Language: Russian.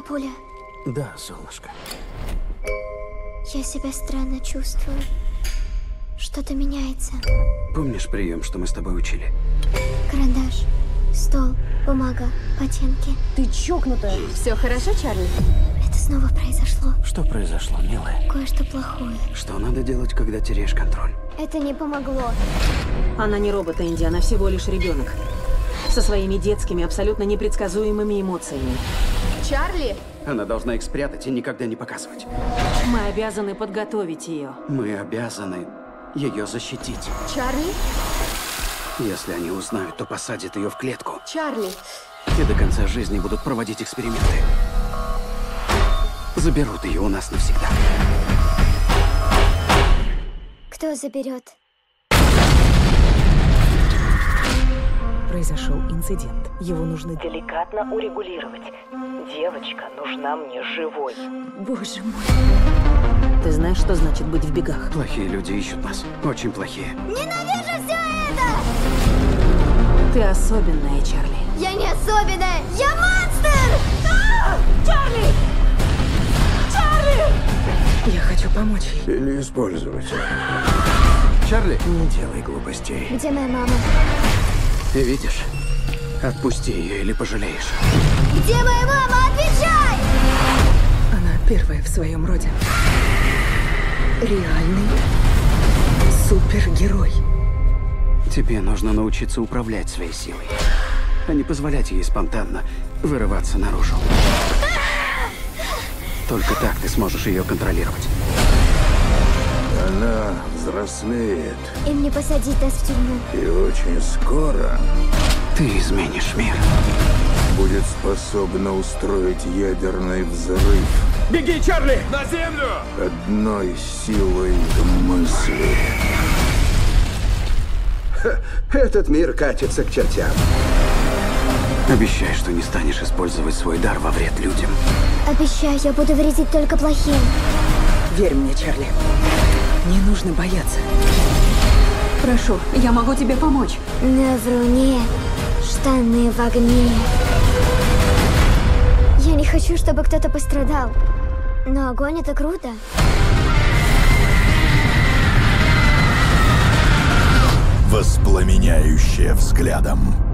Папуля, Да, солнышко. я себя странно чувствую. Что-то меняется. Помнишь прием, что мы с тобой учили? Карандаш, стол, бумага, ботинки. Ты чокнутая. Все хорошо, Чарли? Это снова произошло. Что произошло, милая? Кое-что плохое. Что надо делать, когда теряешь контроль? Это не помогло. Она не робот, Энди, она всего лишь ребенок. Со своими детскими, абсолютно непредсказуемыми эмоциями. Чарли! Она должна их спрятать и никогда не показывать. Мы обязаны подготовить ее. Мы обязаны ее защитить. Чарли! Если они узнают, то посадят ее в клетку. Чарли! И до конца жизни будут проводить эксперименты. Заберут ее у нас навсегда. Кто заберет? Произошел инцидент. Его нужно... Деликатно урегулировать. Девочка нужна мне живой. Боже мой. Ты знаешь, что значит быть в бегах? Плохие люди ищут нас. Очень плохие. Ненавижу все это! Ты особенная, Чарли. Я не особенная! Я монстр! А! Чарли! Чарли! Я хочу помочь ей. Или использовать. Чарли, Не делай глупостей. Где моя мама? Ты видишь? Отпусти ее или пожалеешь. Где моя мама? Отвечай! Она первая в своем роде. Реальный супергерой. Тебе нужно научиться управлять своей силой, а не позволять ей спонтанно вырываться наружу. Только так ты сможешь ее контролировать. Она взрослеет, Им не посадить нас в тюрьму. и очень скоро Ты изменишь мир. будет способна устроить ядерный взрыв Беги, Чарли! На землю! одной силой мысли. Этот мир катится к чертям. Обещай, что не станешь использовать свой дар во вред людям. Обещаю, я буду вредить только плохим. Верь мне, Чарли. Не нужно бояться. Прошу, я могу тебе помочь. На вруне штаны в огне. Я не хочу, чтобы кто-то пострадал. Но огонь это круто. Воспламеняющая взглядом.